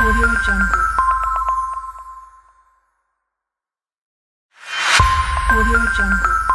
Audio Jungle. Audio Jungle.